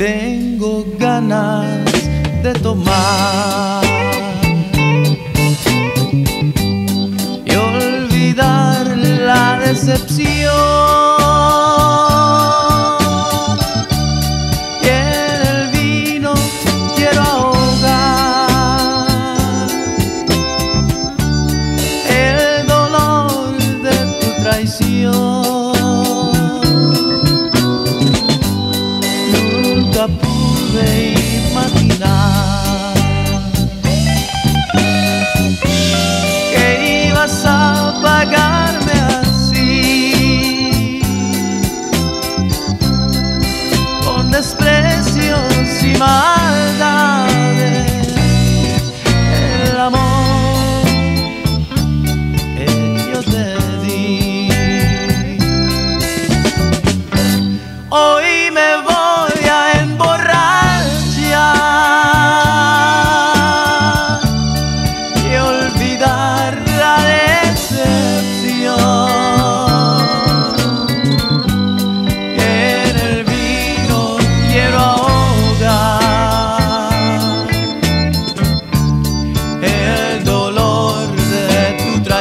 tengo ganas de tomar y olvidar la decepción. Y el vino quiero ahogar el dolor de tu traición. Pude imaginar que ibas a pagarme así, con desprecios y maldades. El amor que yo te di. Hoy me voy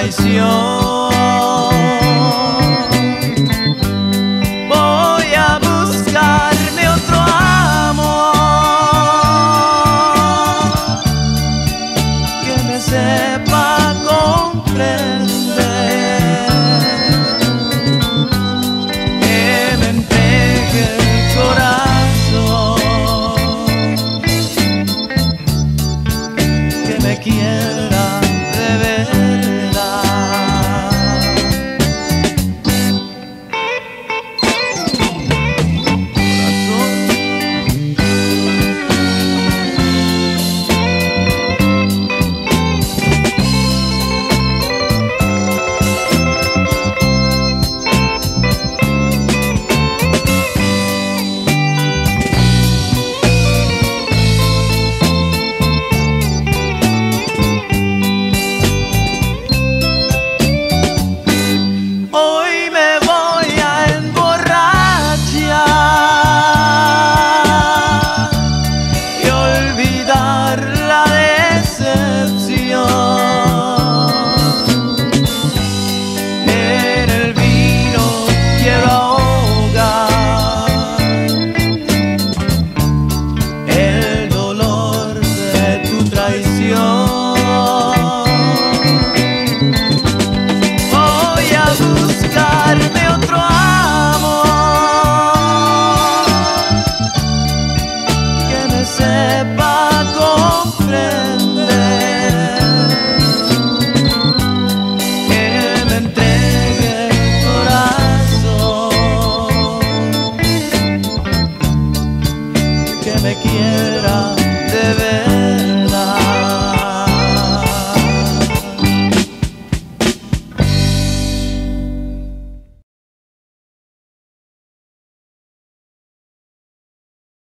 traición. Voy a buscarme otro amor que me sepa comprender, que me entregue el corazón, que me quiera Voy a buscarme otro amor que me sepa comprender, que me entregue el corazón, que me quiera de ver.